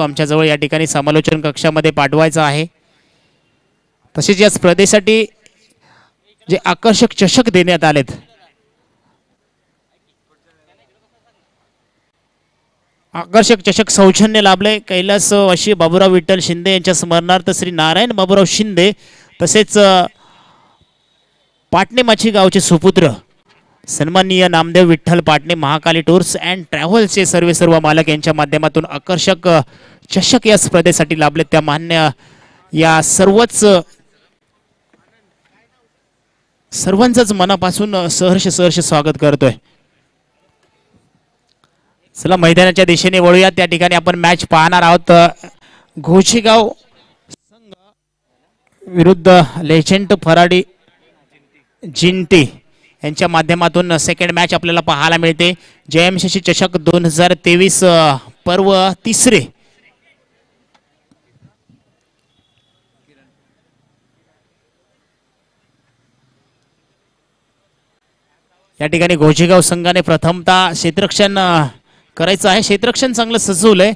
आमच्याजवळ या ठिकाणी समालोचन कक्षामध्ये पाठवायचा आहे. तसेच या स्पर्धेसाठी जे आकर्षक चषक देण्यात आलेत. आकर्षक चषक सौजन्य लाभले. कैलास अशी बाबूराव विठ्ठल शिंदे यांच्या स्मरणार्थ श्री नारायण बाबूराव शिंदे तसेच पाटणे माची गावचे सुपुत्र सन्माननीय नामदेव विठ्ठल पाटणे महाकाली टूर्स अँड ट्रॅव्हल्सचे सर्व सर्व मालक यांच्या माध्यमातून आकर्षक चषक या स्पर्धेसाठी लाभले त्या मान्य या सर्वच अ, सर्वांचंच मनापासून सहर्ष सहर्ष स्वागत करतोय. चला मैदानाच्या दिशेने वळूया त्या ठिकाणी आपण मॅच पाहणार आहोत. घोशीगाव संघ विरुद्ध लेजेंट फराडी जिंटी. यांच्या माध्यमातून सेकंड मॅच आपल्याला पाहायला मिळते. जयमशशी चषक दोन हजार तेवीस पर्व तिसरे. या ठिकाणी घोजेगाव संघाने प्रथमतः क्षेत्रक्षण करायचं आहे. क्षेत्रक्षण चांगलं सजवलंय.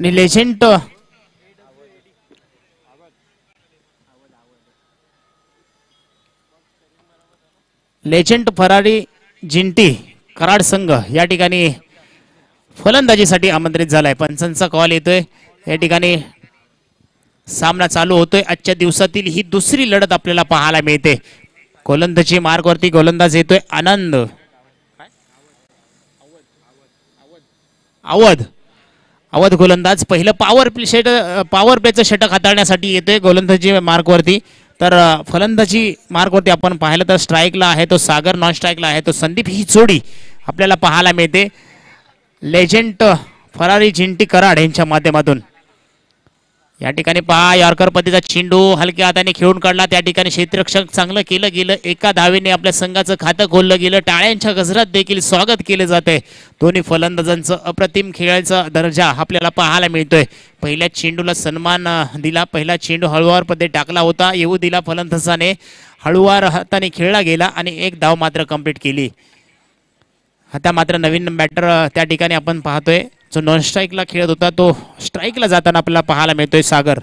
आणि लेजेंट लेजंड फरारी जिंटी कराड संघ या ठिकाणी फलंदाजीसाठी आमंत्रित झालाय. पंचांचा कॉल येतोय. या ठिकाणी सामना चालू होतोय. आजच्या दिवसातील ही दुसरी लढत आपल्याला पाहायला मिळते. गोलंदाजी मार्गवरती गोलंदाज येतोय. आनंद. अवध अवध गोलंदाज. पहिलं पॉवर प्ले षट पॉवर प्लेचं षटक हाताळण्यासाठी येतोय. गोलंदाजी मार्कवरती तर फलंदाजी मार्गवरती आपण पाहिलं तर स्ट्राईकला आहे तो सागर नॉन स्ट्राईकला आहे तो संदीप ही जोडी आपल्याला पाहायला मिळते. लेजेंट फरारी जिंटी कराड यांच्या माध्यमातून. या ठिकाणी पहा यॉर्कर पतीचा चेंडू हलक्या हाताने खेळून काढला. त्या ठिकाणी क्षेत्ररक्षक चांगलं केलं गेलं. एका धावेने आपल्या संघाचं खातं खोललं गेलं. टाळ्यांच्या गजरात देखील स्वागत केले जाते दोन्ही फलंदाजांचं अप्रतिम खेळाचा दर्जा आपल्याला पाहायला मिळतोय. पहिल्या चेंडूला सन्मान दिला. पहिला चेंडू हळूवार पद्धत टाकला होता. येऊ दिला फलंदाजाने. हळुवार हाताने खेळला गेला आणि एक धाव मात्र कंप्लीट केली. आता मात्र नवीन बॅटर त्या ठिकाणी आपण पाहतोय. जो नॉन स्ट्राईकला खेळत होता तो स्ट्राईकला जाताना आपल्याला पाहायला मिळतोय सागर.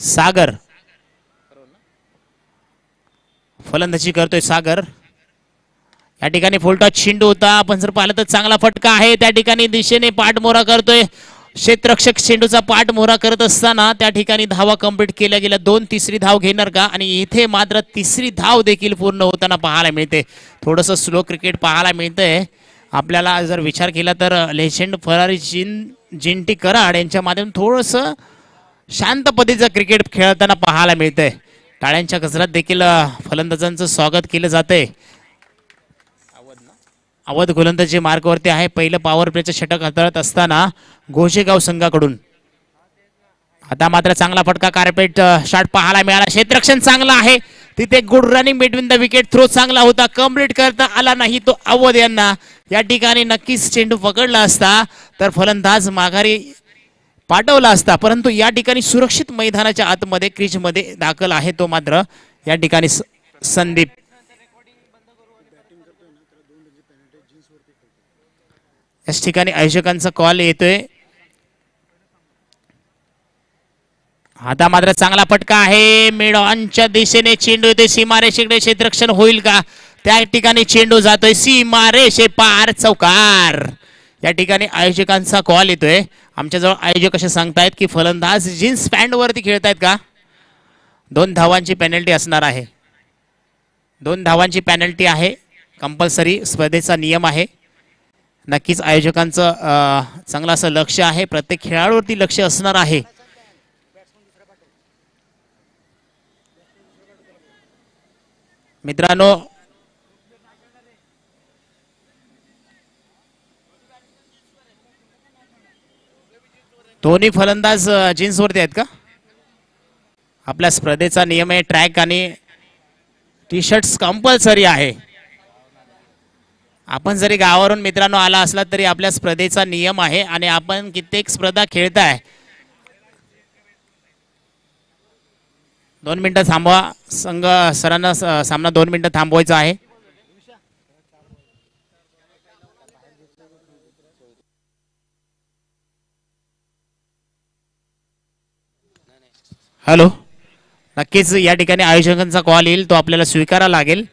सागर. फलंदाजी करतोय सागर. या ठिकाणी फुलटॉच छिंडू होता. आपण जर पाहिलं तर चांगला फटका आहे. त्या ठिकाणी दिशेने पाठमोरा करतोय. क्षेत्ररक्षक चेंडूचा पाठमोरा करत असताना त्या ठिकाणी धावा कंप्लीट केल्या गेल्या. दोन तिसरी धाव घेणार का? आणि इथे मात्र तिसरी धाव देखील पूर्ण होताना पाहायला मिळते. थोडंसं स्लो क्रिकेट पाहायला मिळतंय. आपल्याला जर विचार केला तर लेजेंड फरारी जिन जिंटी कराड यांच्या माध्यम थोडंसं शांत पद्धतीचं क्रिकेट खेळताना पाहायला मिळतंय. टाळ्यांच्या कचऱ्यात देखील फलंदाजांचं स्वागत केलं जातंय. अवध गोलंदाजी मार्गवरती आहे. पहिलं पॉवर प्लेचं षटक हाताळत असताना गोशेगाव संघाकडून. आता मात्र चांगला फटका कार्पेट शॉट पाहायला मिळाला. क्षेत्रक्षण चांगलं आहे. तिथे good running between the wicket throw चांगला होता. कंप्लीट करता आला नाही तो अवध यांना. या ठिकाणी नक्कीच चेंडू पकडला असता तर फलंदाज माघारी पाठवला असता. परंतु या ठिकाणी सुरक्षित मैदानाच्या आतमध्ये क्रीजमध्ये दाखल आहे तो मात्र. या ठिकाणी स- संदीप. याच ठिकाणी आयोजकांचा कॉल येतोय. आता मात्र चांगला फटका आहे. मिड ऑनच्या दिशेने चेंडू येतोय. सीमारेषेकडे क्षेत्रक्षण होईल का? त्या ठिकाणी चेंडू जातोय. सीमारेषे पार चौकार. या ठिकाणी आयोजकांचा कॉल येतोय. आमच्याजवळ आयोजक असे सांगतायत की फलंदाज जीन्स पॅन्ट वरती खेळतायत का? दोन धावांची पेनल्टी असणार आहे. दोन धावांची पेनल्टी आहे. कंपल्सरी स्पर्धेचा नियम आहे. नक्कीच आयोजकांचं चांगलं असं लक्ष आहे. प्रत्येक खेळाडूवरती लक्ष असणार आहे. मित्रांनो दोन्ही फलंदाज जीन्सवरती आहेत का? आपल्या स्पर्धेचा नियम आहे ट्रॅक आणि टी शर्ट्स कंपल्सरी आहे. आपण जरी गावावरून मित्रांनो आला असला तरी आपल्या स्पर्धेचा नियम आहे आणि आपण कित्येक स्पर्धा खेळताय. दोन मिनिटं थांबवा. संघ सरांना स- सामना दोन मिनिटं थांबवायचा आहे. हॅलो. नक्कीच या ठिकाणी आयोजकांचा कॉल येईल तो आपल्याला स्वीकारावा लागेल.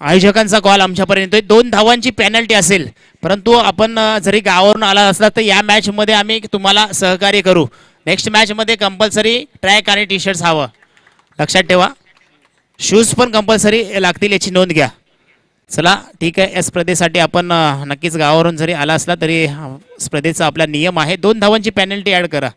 आयोजकांचा कॉल आमच्यापर्यंत येतोय. दोन धावांची पेनल्टी असेल. परंतु आपण जरी गावावरून आला असला तर या मॅचमध्ये आम्ही तुम्हाला सहकार्य करू. नेक्स्ट मॅचमध्ये कंपल्सरी ट्रॅक आणि टी शर्ट्स हवं. लक्षात ठेवा. शूज पण कंपल्सरी लागतील याची नोंद घ्या. चला ठीक आहे. या स्पर्धेसाठी आपण नक्कीच गावावरून जरी आला असला तरी स्पर्धेचा आपला नियम आहे. दोन धावांची पेनल्टी ॲड करा.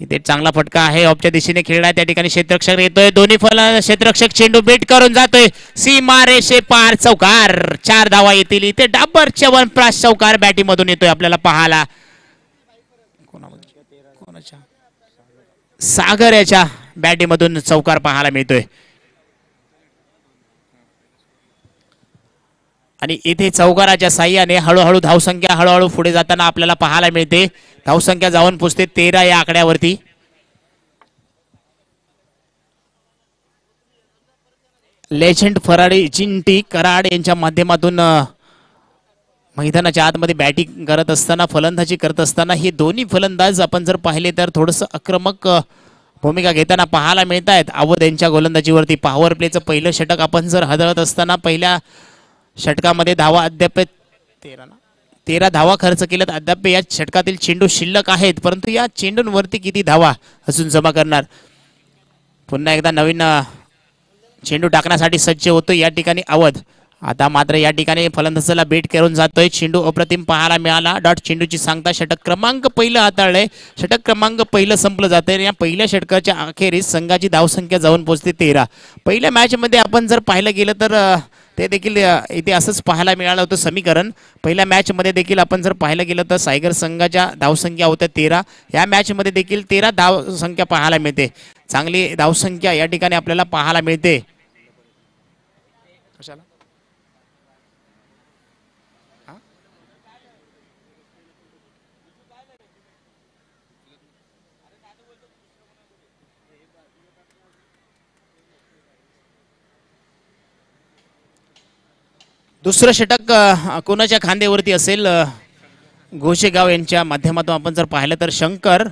इथे चांगला फटका आहे. ऑफच्या दिशेने खेळला त्या ठिकाणी क्षेत्ररक्षक येतोय. दोन्ही फल क्षेत्ररक्षक चेंडू बेट करून जातोय. सीमा रेषे पार चौकार. चार धावा येतील. इथे डाबर चवन प्रास चौकार बॅटीमधून येतोय आपल्याला पाहायला. कोणाच्या? सागर याच्या बॅटीमधून चौकार पाहायला मिळतोय. आणि इथे चौकाराच्या साह्याने हळूहळू धावसंख्या हळूहळू पुढे जाताना आपल्याला पाहायला मिळते. धावसंख्या जाऊन पुसते तेरा या आकड्यावरती. लेजंड फराडी चिंटी कराड यांच्या माध्यमातून मैदानाच्या आतमध्ये बॅटिंग करत असताना फलंदाजी करत असताना हे दोन्ही फलंदाज आपण जर पाहिले तर थोडंसं आक्रमक भूमिका घेताना पाहायला मिळत आहेत अवध यांच्या गोलंदाजीवरती पॉवर प्लेचं पहिलं षटक आपण जर हदळत असताना पहिल्या षटकामध्ये धावा अद्याप तेरा ना? तेरा धावा खर्च केल्यात. अद्याप या षटकातील चेंडू शिल्लक आहेत परंतु या चेंडूंवरती किती धावा अजून जमा करणार? पुन्हा एकदा नवीन चेंडू टाकण्यासाठी सज्ज होतो या ठिकाणी अवध. आता मात्र या ठिकाणी फलंदाजाला बेट करून जातोय. चेंडू अप्रतिम पाहायला मिळाला. डॉट चेंडूची सांगता षटक क्रमांक पहिलं हाताळलंय. षटक क्रमांक पहिलं संपलं जातंय. या पहिल्या षटकाच्या अखेरीस संघाची धावसंख्या जाऊन पोहोचते तेरा. पहिल्या मॅचमध्ये आपण जर पाहिलं गेलं तर ते देखील इथे असंच पाहायला मिळालं होतं समीकरण. पहिल्या मॅचमध्ये देखील आपण जर पाहायला गेलं तर सायगर संघाच्या धावसंख्या होत्या तेरा. या मॅचमध्ये देखील तेरा धावसंख्या पाहायला मिळते. चांगली धावसंख्या या ठिकाणी आपल्याला पाहायला मिळते. कशाला? दुसरं षटक कोणाच्या खांद्यावरती असेल घोषेगाव यांच्या माध्यमातून आपण जर पाहिलं तर शंकर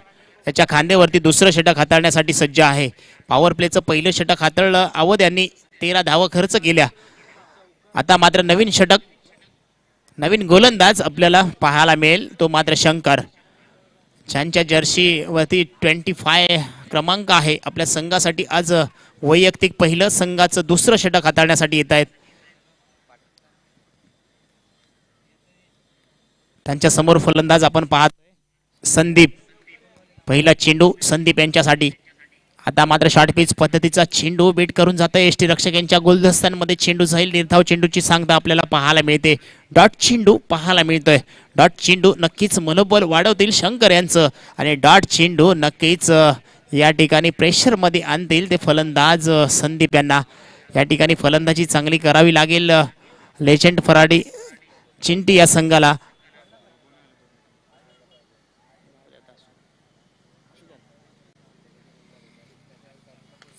याच्या खांद्यावरती दुसरं षटक हाताळण्यासाठी सज्ज आहे. पॉवर प्लेचं पहिलं षटक हाताळलं. अवध यांनी तेरा धावा खर्च केल्या. आता मात्र नवीन षटक नवीन गोलंदाज आपल्याला पाहायला मिळेल. तो मात्र शंकर. ज्यांच्या जर्सीवरती ट्वेंटी फाय क्रमांक आहे आपल्या संघासाठी आज वैयक्तिक पहिलं संघाचं दुसरं षटक हाताळण्यासाठी येत आहेत. त्यांच्यासमोर फलंदाज आपण पाहत संदीप पहिला चेंडू संदीप यांच्यासाठी. आता मात्र शॉर्ट पिच पद्धतीचा चेंडू बीट करून जातो एस टी रक्षक यांच्या गोलदस्त्यांमध्ये चेंडू जाईल. निर्धाव चेंडूची सांगता आपल्याला पाहायला मिळते. डॉट चेंडू पाहायला मिळतोय. डॉट चेंडू नक्कीच मनोबल वाढवतील शंकर यांचं. आणि डॉट चेंडू नक्कीच या ठिकाणी प्रेशरमध्ये आणतील ते फलंदाज संदीप यांना. या ठिकाणी फलंदाजी चांगली करावी लागेल लेजंड फराडी चिंटी या संघाला.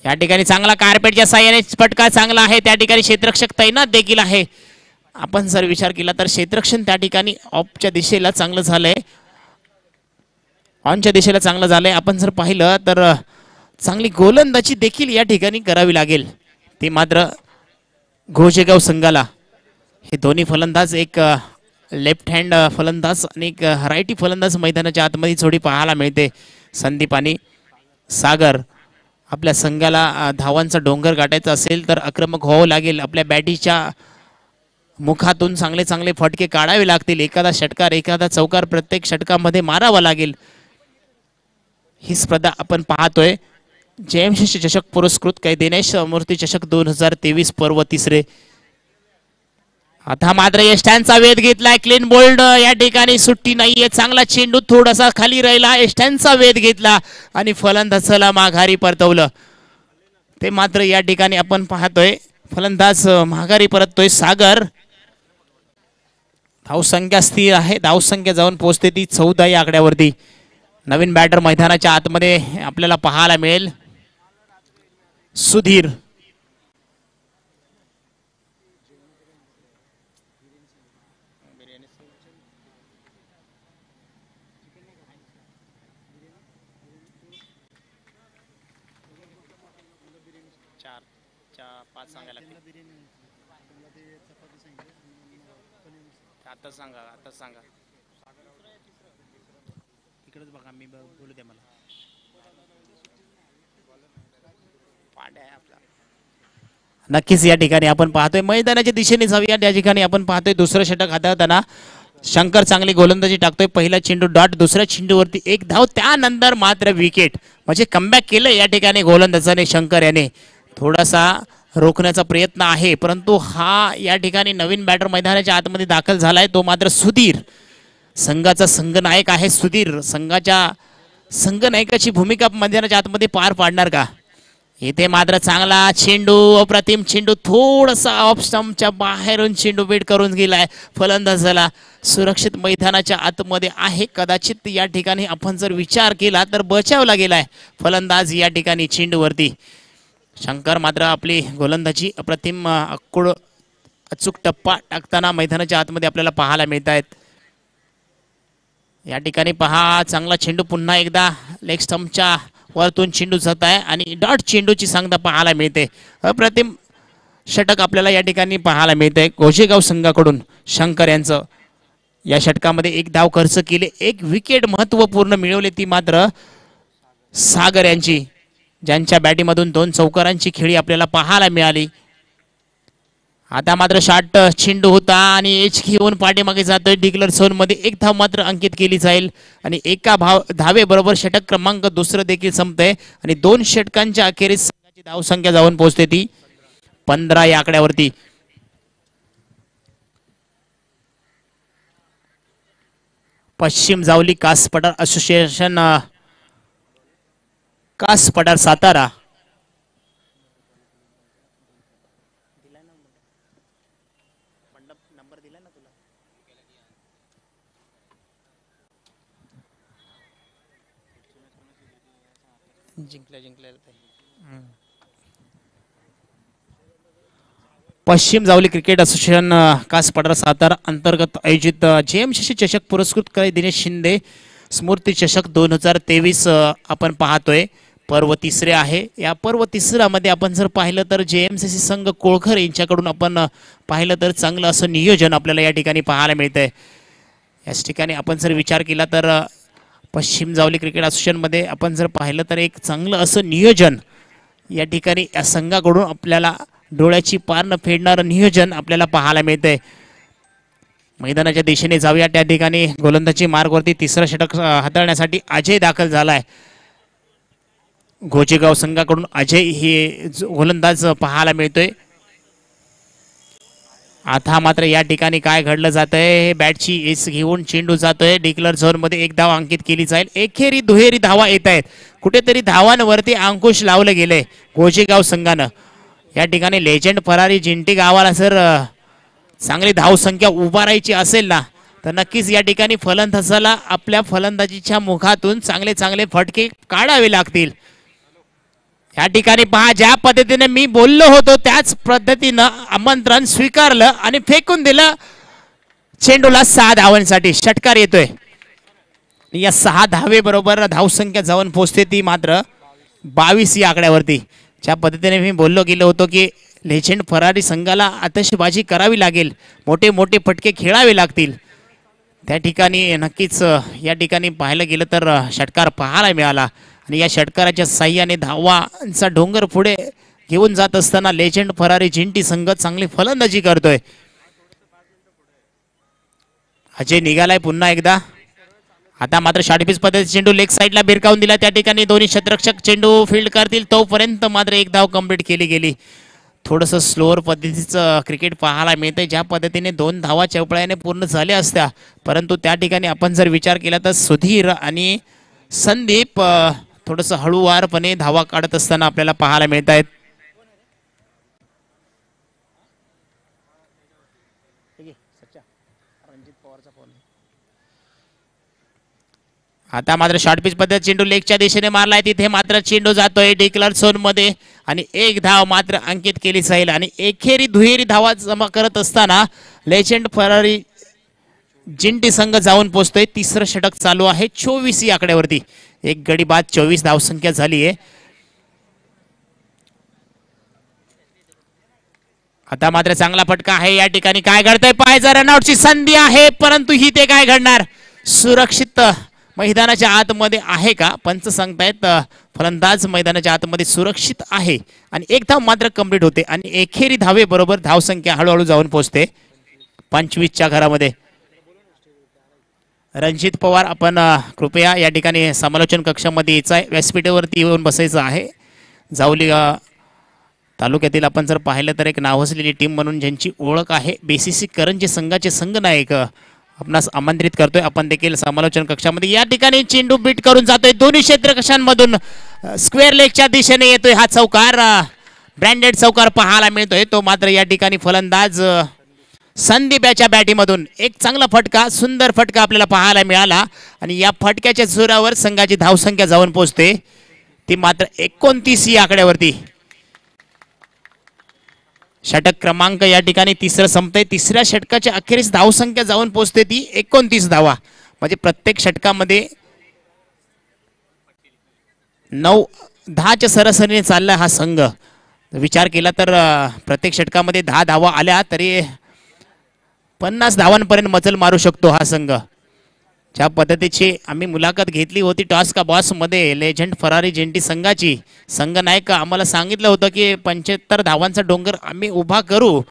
या ठिकाणी चांगला कार्पेटच्या साह्याने फटका चांगला आहे. त्या ठिकाणी क्षेत्रक्षक तैनात देखील आहे. आपण जर विचार केला तर क्षेत्रक्षण त्या ठिकाणी ऑफच्या दिशेला चांगलं झालंय. ऑनच्या दिशेला चांगलं झालंय. आपण जर पाहिलं तर चांगली गोलंदाजी देखील या ठिकाणी करावी लागेल. ती मात्र घोषेगाव संघाला. हे दोन्ही फलंदाज एक लेफ्ट हँड फलंदाज आणि एक राईटी फलंदाज मैदानाच्या आतमध्ये थोडी पाहायला मिळते. संदीप आणि सागर. आपल्या संघाला धावांचा डोंगर गाठायचा असेल तर आक्रमक व्हावं लागेल. आपल्या बॅटीच्या मुखातून चांगले चांगले फटके काढावे लागतील. एखादा षटकार एखादा चौकार प्रत्येक षटकामध्ये मारावा लागेल. ही स्पर्धा आपण पाहतोय. जयमशी चषक पुरस्कृत काही दिनेश मूर्ती चषक दोन हजार तेवीस पर्व तिसरे. आता मात्र एष्ट्यांचा वेध घेतलाय. क्लीन बोल्ड या ठिकाणी सुट्टी नाहीये. चांगला चेंडू थोडासा खाली राहिला. एष्ट्यांचा वेध घेतला आणि फलंदाजाला माघारी परतवलं. ते मात्र या ठिकाणी आपण पाहतोय. फलंदाज माघारी परततोय. सागर. धावसंख्या स्थिर आहे. धावसंख्या जाऊन पोहोचते ती चौदा या आकड्यावरती. नवीन बॅटर मैदानाच्या आतमध्ये आपल्याला पाहायला मिळेल. सुधीर चार चार पाच सांगायला आता सांगा आता सांगा. तिकडेच बघा मी बोलू दे मला. पांड्या आहे आपला. नक्कीच या ठिकाणी आपण पाहतोय. मैदानाच्या दिशेने जाऊया. या ठिकाणी आपण पाहतोय दुसरं षटक हाताळताना शंकर चांगली गोलंदाजी टाकतोय. पहिला चेंडू डॉट दुसऱ्या चेंडूवरती एक धाव त्यानंतर मात्र विकेट. म्हणजे कमबॅक केलं या ठिकाणी गोलंदाजाने शंकर याने. थोडासा रोखण्याचा प्रयत्न आहे. परंतु हा या ठिकाणी नवीन बॅटर मैदानाच्या आतमध्ये दाखल झाला आहे तो मात्र सुधीर. संघाचा संघनायक आहे सुधीर. संघाच्या संघनायकाची भूमिका मैदानाच्या आतमध्ये पार पाडणार का? इथे मात्र चांगला चेंडू अप्रतिम चेंडू थोडासा ऑफ स्टंपच्या बाहेरून चेंडू बेट करून गेलाय. फलंदाजाला सुरक्षित मैदानाच्या आतमध्ये आहे. कदाचित या ठिकाणी आपण जर विचार केला तर बचावला गेलाय फलंदाज या ठिकाणी चेंडूवरती. शंकर मात्र आपली गोलंदाजी अप्रतिम अं, अक्कुड अचूक टप्पा टाकताना मैदानाच्या आतमध्ये आपल्याला पाहायला मिळत आहेत या ठिकाणी पहा चांगला चेंडू पुन्हा एकदा लेग स्टंपच्या वरतून चेंडू जात आहे आणि डॉट चेंडूची सांगता पाहायला मिळते. अप्रतिम षटक आपल्याला या ठिकाणी पाहायला मिळतंय. गोशेगाव संघाकडून शंकर यांचं या षटकामध्ये एक धाव खर्च केले. एक विकेट महत्त्वपूर्ण मिळवले ती मात्र सागर यांची. ज्यांच्या बॅटीमधून दोन चौकारांची खेळी आपल्याला पाहायला मिळाली. आता मात्र शॉट छिंडू होता आणि एच घेऊन पाठीमागे जातोय. डिक्लर झोनमध्ये एक धाव मात्र अंकित केली जाईल. आणि एका भाव धावेबरोबर षटक क्रमांक दुसरं देखील संपतंय. आणि दोन षटकांच्या अखेरीस संघाची धावसंख्या जाऊन पोहोचते ती पंधरा या आकड्यावरती. पश्चिम जावली कास पठार असोसिएशन कास पठार सातारा. जिंकल्या जिंकल्या पश्चिम जावली क्रिकेट असोसिएशन कास पठार सातारा अंतर्गत आयोजित जे एम सी चषक पुरस्कृत करे दिनेश शिंदे स्मृती चषक दोन हजार तेवीस आपण पाहतोय. पर्व तिसरे आहे. या पर्व तिसऱ्यामध्ये आपण जर पाहिलं तर जे एम सी सी संघ कोळखर यांच्याकडून आपण पाहिलं तर चांगलं असं नियोजन आपल्याला या ठिकाणी पाहायला मिळतंय. याच ठिकाणी आपण जर विचार केला तर पश्चिम जावली क्रिकेट असोसिएशनमध्ये आपण जर पाहिलं तर एक चांगलं असं नियोजन या ठिकाणी या संघाकडून आपल्याला डोळ्याची पारणं फेडणारं नियोजन आपल्याला पाहायला मिळतंय. मैदानाच्या दिशेने जाऊया. त्या ठिकाणी गोलंदाजी मार्गवरती तिसरं षटक हाताळण्यासाठी अजय दाखल झाला आहे गोजेगाव संघाकडून अजय हे गोलंदाज पाहायला मिळतोय. आता मात्र या ठिकाणी काय घडलं जातंय बॅटची एस घेऊन चेंडू जातोय. डिक्लर झोनमध्ये एक धाव अंकित केली जाईल. एकेरी दुहेरी धावा येत आहेत. कुठेतरी धावांवरती अंकुश लावलं गेलंय गोजेगाव संघानं. या ठिकाणी लेजंड फरारी जिंटी गावाला जर चांगली धावसंख्या उभारायची असेल ना तर नक्कीच या ठिकाणी फलंदाजाला आपल्या फलंदाजीच्या मुखातून चांगले चांगले फटके काढावे लागतील. या ठिकाणी पहा ज्या पद्धतीने मी बोललो होतो त्याच पद्धतीनं आमंत्रण स्वीकारलं आणि फेकून दिलं. चेंडूला सहा धावांसाठी षटकार येतोय. या सहा धावे बरोबर धावसंख्या जाऊन पोचते ती मात्र बावीस या आकड्यावरती. ज्या पद्धतीने मी बोललो गेलो होतो की लेजेंड फरारी संघाला आतषबाजी करावी लागेल. मोठे मोठे फटके खेळावे लागतील. त्या ठिकाणी नक्कीच या ठिकाणी पाहायला गेलं तर षटकार पाहायला मिळाला. आणि या षटकाराच्या साह्याने धावांचा डोंगर पुढे घेऊन जात असताना लेजंड फरारी जिंटी संघ चांगली फलंदाजी करतोय. अजय निघालाय पुन्हा एकदा. आता मात्र शॉर्टपीस पद्धतीचा चेंडू लेग साईडला भिरकावून दिला. त्या ठिकाणी दोन्ही शतरक्षक चेंडू फील्ड करतील. तोपर्यंत मात्र एक धाव कंप्लीट केली गेली. थोडंसं स्लोअर पद्धतीचं क्रिकेट पाहायला मिळतंय. ज्या पद्धतीने दोन धावा चपळ्याने पूर्ण झाल्या असत्या परंतु त्या ठिकाणी आपण जर विचार केला तर सुधीर आणि संदीप थोडंसं हळूवारपणे धावा काढत असताना आपल्याला पाहायला मिळत आहेत आता मात्र शॉर्ट पिच पद्धत चेंडू लेगच्या दिशेने मारलाय. तिथे मात्र चेंडू जातोय डिक्लर झोनमध्ये आणि एक धाव मात्र अंकित केली जाईल. आणि एकेरी दुहेरी धावा जमा करत असताना लेजेंड फरारी जिंटी संघ जाऊन पोहोचतोय तिसरं षटक चालू आहे. चोवीस या आकड्यावरती. एक गडी बाद चोवीस धावसंख्या झाली आहे. आता मात्र चांगला फटका आहे या ठिकाणी. काय घडतंय? पाहायचा रनआउटची संधी आहे परंतु ही ते काय घडणार? सुरक्षित मैदानाच्या आतमध्ये आहे का? पंच सांगतायत फलंदाज मैदानाच्या आतमध्ये सुरक्षित आहे. आणि एक धाव मात्र कंप्लीट होते आणि एकेरी धावे बरोबर धावसंख्या हळूहळू जाऊन पोहोचते. पंचवीसच्या घरामध्ये. रणजित पवार आपण कृपया या ठिकाणी समालोचन कक्षामध्ये यायचं आहे व्यासपीठावरती येऊन बसायचं आहे. जाऊली तालुक्यातील आपण जर पाहिलं तर एक नावसलेली टीम म्हणून ज्यांची ओळख आहे बेसीसी करंजी संघाचे संघनायक आपणास आमंत्रित करतोय. आपण देखील समालोचन कक्षामध्ये या ठिकाणी चेंडू बीट करून जातोय. दोन्ही क्षेत्र कक्षांमधून स्क्वेअर लेगच्या दिशेने येतोय हा चौकार. ब्रँडेड चौकार पाहायला मिळतोय. तो मात्र या ठिकाणी फलंदाज संदीप याच्या बॅटीमधून एक चांगला फटका सुंदर फटका आपल्याला पाहायला मिळाला. आणि या फटक्याच्या जोरावर संघाची धावसंख्या जाऊन पोहोचते. ती मात्र एकोणतीस या आकड्यावरती. षटक क्रमांक या ठिकाणी तिसरं संपतंय. तिसऱ्या षटकाच्या अखेरीस धावसंख्या जाऊन पोहोचते ती एकोणतीस धावा. म्हणजे प्रत्येक षटकामध्ये नऊ दहाच्या सरासरीने चालला हा संघ. विचार केला तर प्रत्येक षटकामध्ये दहा धावा आल्या तरी पन्नास धावांपर्यंत मजल मारू शकतो हा संघ. ज्या पद्धतीची आम्ही मुलाखत घेतली होती टॉस का बॉसमध्ये लेजंड फरारी जेंटी संघाची. संघ नायक आम्हाला सांगितलं होतं की पंच्याहत्तर धावांचा डोंगर आम्ही उभा करू.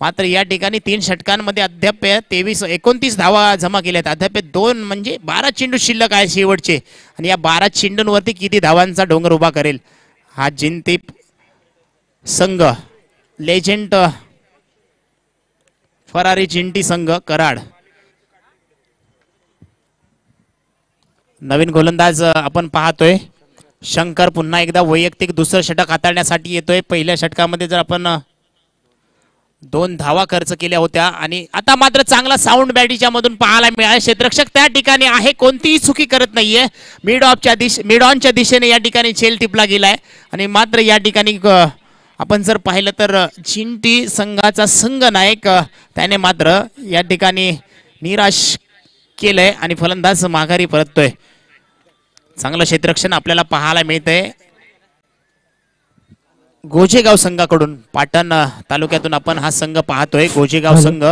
मात्र या ठिकाणी तीन षटकांमध्ये अद्याप तेवीस एकोणतीस धावा जमा केल्या आहेत अद्याप दोन म्हणजे बारा चेंडू शिल्लक आहे शेवटचे. आणि या बारा चेंडूंवरती किती धावांचा डोंगर उभा करेल? हा जिंती संघ. लेजंड फरारी चिंटी संघ कराड. नवीन गोलंदाज आपण पाहतोय. शंकर पुन्हा एकदा वैयक्तिक दुसरं षटक हाताळण्यासाठी येतोय. पहिल्या षटकामध्ये जर आपण दोन धावा खर्च केल्या होत्या आणि आता मात्र चांगला साऊंड बॅटीच्या मधून पाहायला मिळाला. क्षेत्रक्षक त्या ठिकाणी आहे कोणतीही चुकी करत नाहीये. मिड ऑफच्या दिश मिड ऑनच्या दिशेने या ठिकाणी छेल टिपला गेलाय. आणि मात्र या ठिकाणी आपण जर पाहिलं तर जिंटी संघाचा संघ नायक त्याने मात्र या ठिकाणी निराश केलंय आणि फलंदाज माघारी परततोय. चांगलं क्षेत्ररक्षण आपल्याला पाहायला मिळतंय. गोजेगाव संघाकडून पाटण तालुक्यातून आपण हा संघ पाहतोय. गोजेगाव संघ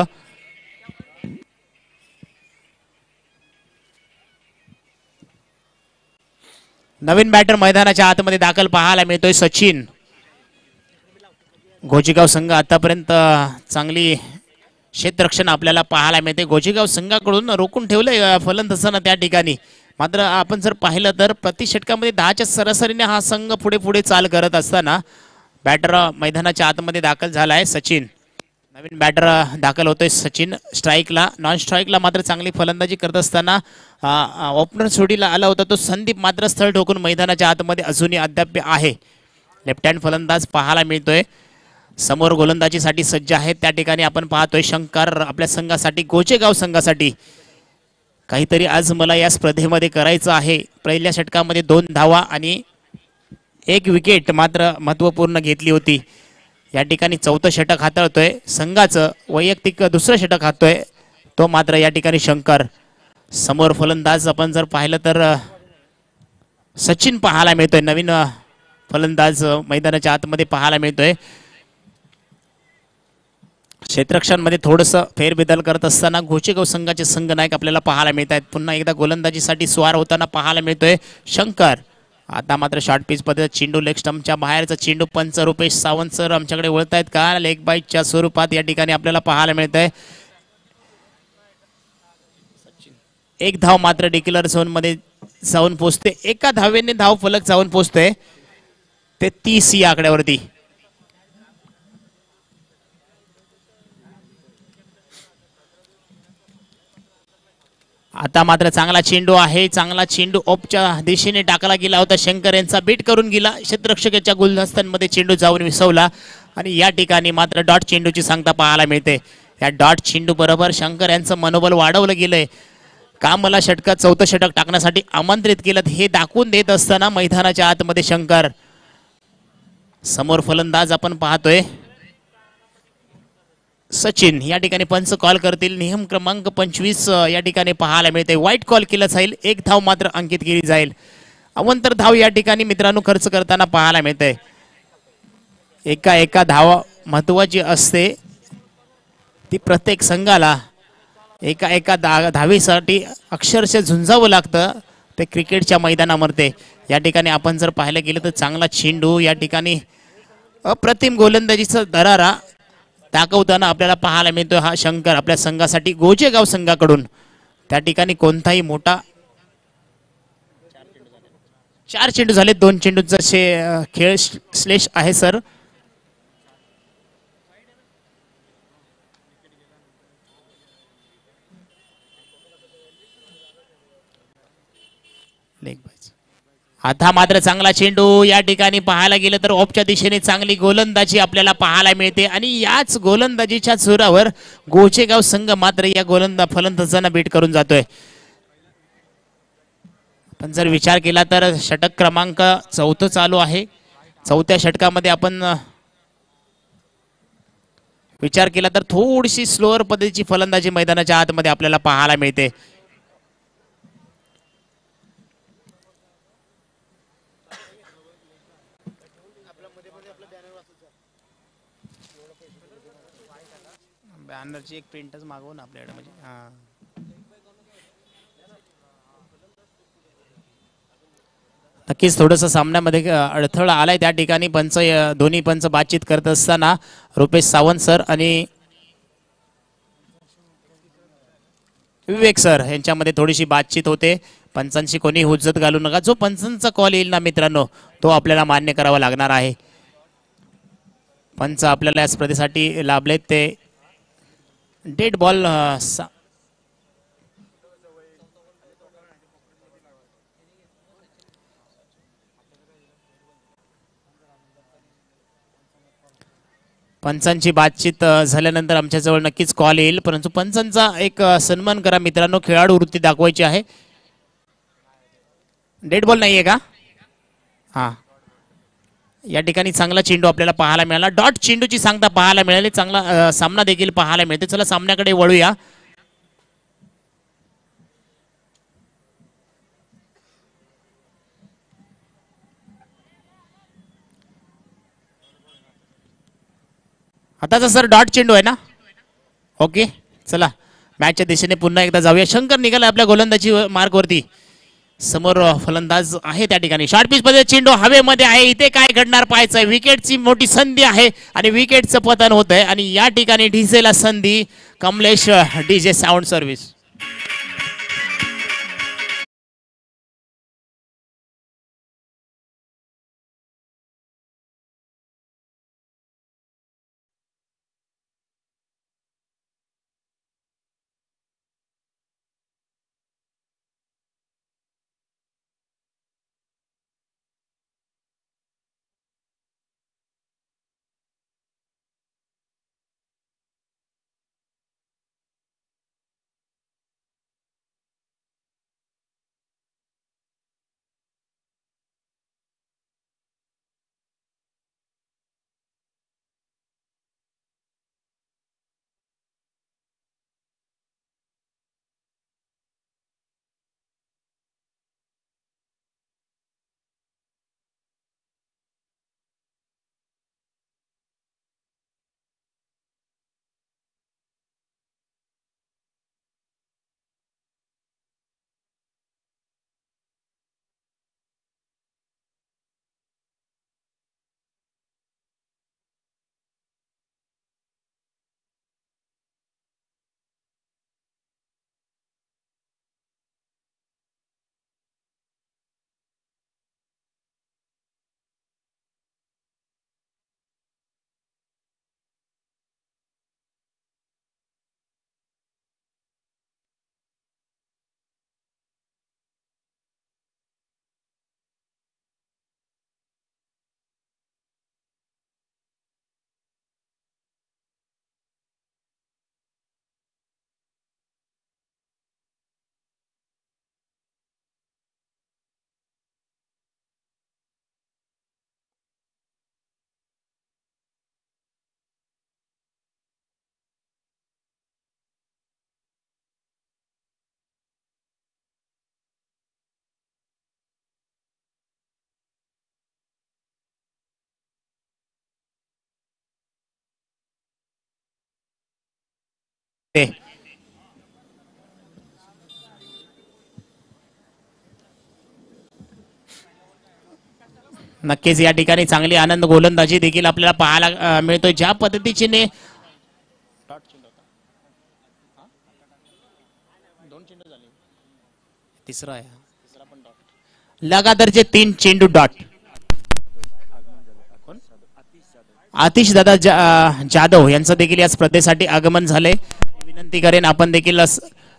नवीन बॅटर मैदानाच्या आतमध्ये दाखल पाहायला मिळतोय सचिन. गोजीगाव संघ आतापर्यंत चांगली क्षेत्ररक्षण आपल्याला पाहायला मिळते. गोजीगाव संघाकडून रोखून ठेवलंय फलंदाजांना त्या ठिकाणी. मात्र आपण जर पाहिलं तर प्रतिषटकामध्ये दहाच्या सरासरीने हा संघ पुढे पुढे चाल करत असताना बॅटर मैदानाच्या आतमध्ये दाखल झाला आहे सचिन. नवीन बॅटर दाखल होतोय सचिन. स्ट्राईकला नॉन स्ट्राईकला मात्र चांगली फलंदाजी करत असताना ओपनर सोडीला आला होता तो संदीप मात्र स्थळ ठोकून मैदानाच्या आतमध्ये अजूनही अद्याप आहे. लेफ्ट हँड फलंदाज पाहायला मिळतोय. समोर गोलंदाजीसाठी सज्ज आहेत. त्या ठिकाणी आपण पाहतोय शंकर आपल्या संघासाठी गोचेगाव संघासाठी. काहीतरी आज मला या स्पर्धेमध्ये करायचं आहे. पहिल्या षटकामध्ये दोन धावा आणि एक विकेट मात्र महत्त्वपूर्ण घेतली होती. या ठिकाणी चौथं षटक हाताळतोय. संघाचं वैयक्तिक दुसरं षटक हातोय. तो मात्र या ठिकाणी शंकर. समोर फलंदाज आपण जर पाहिलं तर सचिन पाहायला मिळतोय. नवीन फलंदाज मैदानाच्या आतमध्ये पाहायला मिळतोय. क्षेत्रक्षांमध्ये थोडंसं फेरबदल करत असताना घोचेगाव संघाचे संघ नायक आपल्याला पाहायला मिळत आहेत पुन्हा एकदा गोलंदाजीसाठी स्वार होताना पाहायला मिळतोय. शंकर आता मात्र शॉर्ट पिच पद्धत चेंडू लेग स्टम्पच्या बाहेरचा चेंडू पंच रुपेश सावंत सर आमच्याकडे वळत आहेत का लेग बाईकच्या स्वरूपात या ठिकाणी आपल्याला पाहायला मिळत आहे एक धाव मात्र डिक्युलर झोनमध्ये जाऊन पोचते. एका धावेने धाव फलक जाऊन पोचतोय. ते तीस या आकड्यावरती. आता मात्र चांगला चेंडू आहे चांगला चेंडू ओपच्या दिशेने टाकला गेला होता. शंकर यांचा बीट करून गेला. क्षेत्ररक्षकाच्या गुलदस्त्यांमध्ये चेंडू जाऊन विसवला. आणि या ठिकाणी मात्र डॉट चेंडूची सांगता पाहायला मिळते. या डॉट चेंडू बरोबर शंकर यांचं मनोबल वाढवलं गेलंय. का मला षटकात चौथं षटक टाकण्यासाठी आमंत्रित केलं. हे दाखवून देत असताना मैदानाच्या आतमध्ये शंकर. समोर फलंदाज आपण पाहतोय. सचिन या ठिकाणी पंच कॉल करतील. नियम क्रमांक पंचवीस या ठिकाणी पाहायला मिळते वाईट कॉल केला जाईल. एक धाव मात्र अंकित केली जाईल. अवंतर धाव या ठिकाणी मित्रांनो खर्च करताना पाहायला मिळते एका एका धाव महत्वाची असते. ती प्रत्येक संघाला एका एका दा धावेसाठी अक्षरशः झुंजावं लागतं. ते क्रिकेटच्या मैदानामध्ये या ठिकाणी आपण जर पाहायला गेलं तर चांगला चेंडू या ठिकाणी अप्रतिम गोलंदाजीचा दरारा दाखवताना आपल्याला पाहायला मिळतो हा शंकर आपल्या संघासाठी गोजेगाव संघाकडून. त्या ठिकाणी कोणताही मोठा चार चेंडू झाले. दोन चेंडूचा शे खेळ श्लेष आहे सर लेग बायचं. आता मात्र चांगला चेंडू या ठिकाणी पाहायला गेलं तर ऑफच्या दिशेने चांगली गोलंदाजी आपल्याला पाहायला मिळते. आणि याच गोलंदाजीच्या जोरावर गोचेगाव संघ मात्र या गोलंदा फलंदाजांना बीट करून जातोय. पण जर विचार केला तर षटक क्रमांक चौथं चालू आहे. चौथ्या षटकामध्ये आपण विचार केला तर थोडीशी स्लोअर पद्धतीची फलंदाजी मैदानाच्या आतमध्ये आपल्याला पाहायला मिळते. अंदरची एक प्रिंटच मागवू ना आपल्याकडे म्हणजे हां. नक्कीच थोडंसं सामन्यामध्ये अडथळा आलाय त्या ठिकाणी पंच दोन्ही पंच बातचीत करत असताना रुपेश सावंत सर आणि विवेक सर यांच्यामध्ये थोडीशी बातचीत होते. पंचांशी कोणी हुज्जत घालू नका. जो पंचांचा कॉल येईल ना मित्रांनो तो आपल्याला मान्य करावा लागणार आहे. पंच आपल्याला या स्पर्धेसाठी लाभलेत ते डेड बॉल सा- पंचांची बातचीत झाल्यानंतर आमच्याजवळ नक्कीच कॉल येईल. परंतु पंचांचा एक सन्मान करा मित्रांनो. खेळाडू वृत्ती दाखवायची आहे. डेड बॉल नाहीये का? हा. या ठिकाणी चांगला चेंडू आपल्याला पाहायला मिळाला. डॉट चेंडूची सांगता पाहायला मिळाली. चांगला सामना देखील पाहायला मिळते. चला सामन्याकडे वळूया. आताचा सर डॉट चेंडू आहे ना? ओके चला. मॅचच्या दिशेने पुन्हा एकदा जाऊया. शंकर निघाला आपल्या गोलंदाजी मार्कवरती. समोर फलंदाज आहे त्या ठिकाणी. शॉर्ट पिच मध्ये चेंडू हवेमध्ये आहे. इथे काय घडणार पाहायचं विकेटची मोठी संधी आहे आणि विकेटचं पतन होत आहे आणि या ठिकाणी डीजेला संधी कमलेश डीजे साऊंड सर्व्हिस येते नक्कीच या ठिकाणी चांगली आनंद गोलंदाजी देखील आपल्याला पाहायला मिळतोय. ज्या पद्धतीने तिसरा आहे लगातारचे तीन चेंडू डॉट. आतिश दादा जाधव यांचं देखील या स्पर्धेसाठी आगमन झाले विनंती करेन आपण देखील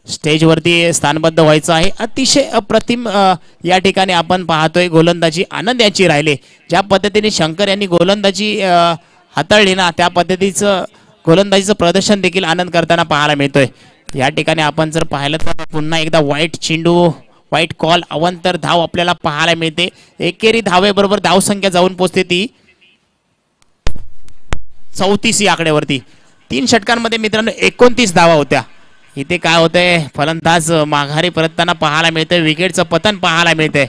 स्टेजवरती स्थानबद्ध व्हायचं आहे. अतिशय अप्रतिम या ठिकाणी आपण पाहतोय गोलंदाजी आनंद याची राहिले. ज्या पद्धतीने शंकर यांनी गोलंदाजी हाताळली ना त्या पद्धतीचं गोलंदाजीचं प्रदर्शन देखील आनंद करताना पाहायला मिळतोय. या ठिकाणी आपण जर पाहिलं तर पुन्हा एकदा वाईट चेंडू वाईट कॉल अवंतर धाव आपल्याला पाहायला मिळते. एकेरी धावेबरोबर धावसंख्या जाऊन पोचते ती. चौतीस या आकड्यावरती. तीन षटकांमध्ये मित्रांनो एकोणतीस धावा होत्या. इथे काय होतंय? फलंदाज माघारी परतताना पाहायला मिळतंय. विकेटचं पतन पाहायला मिळतंय.